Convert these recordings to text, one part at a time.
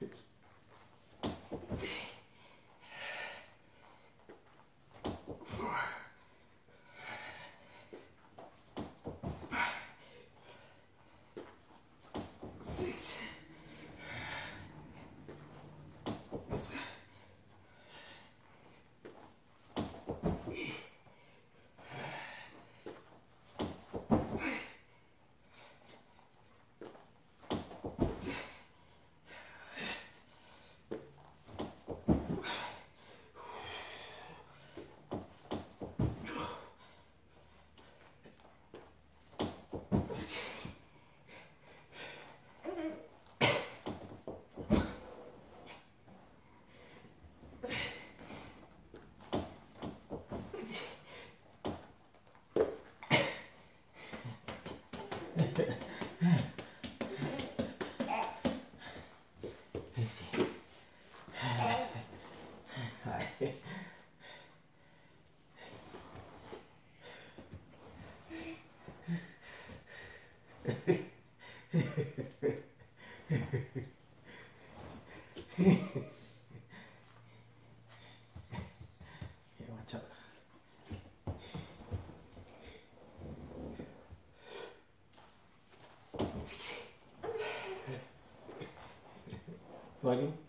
It's pies. Vale.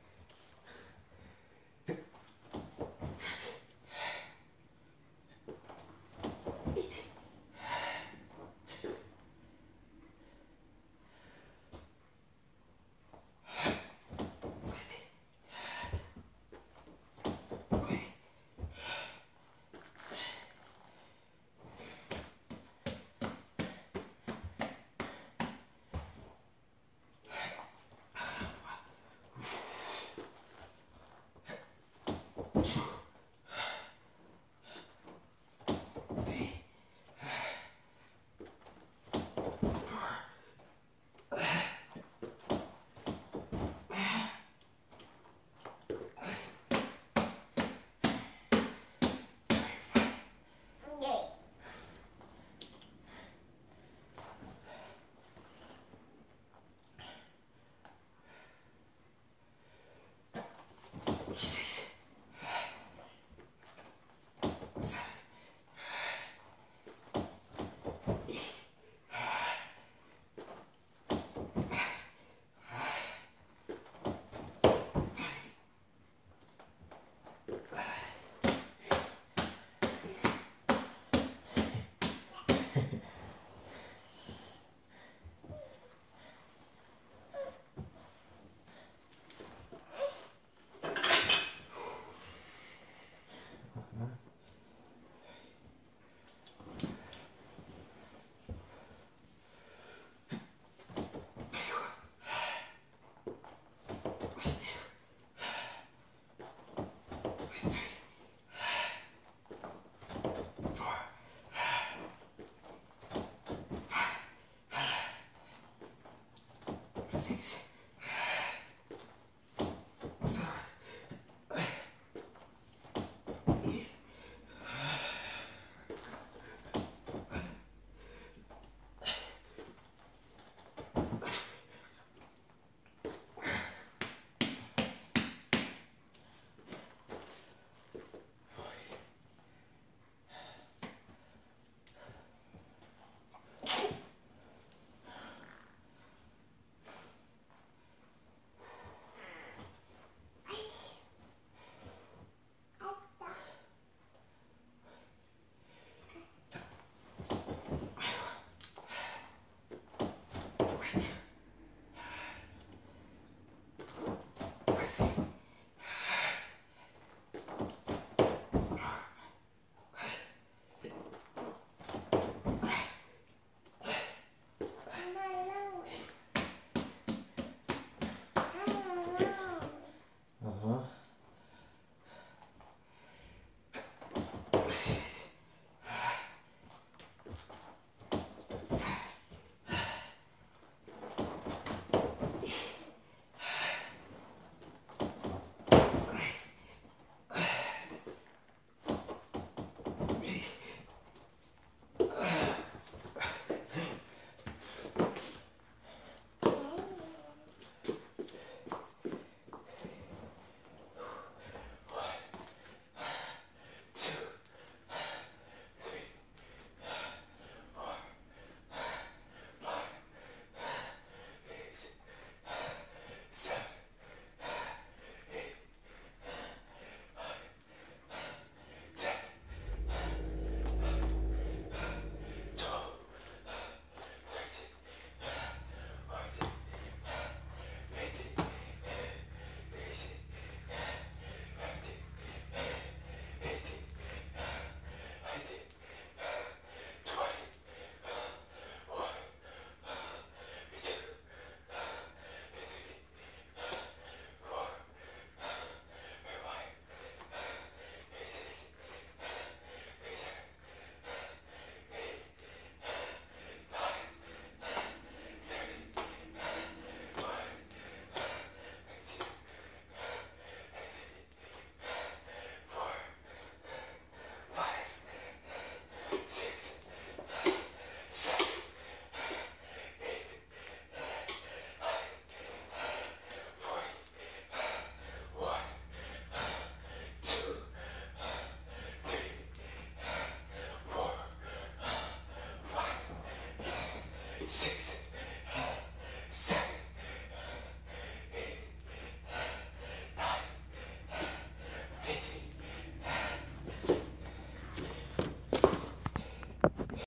Six.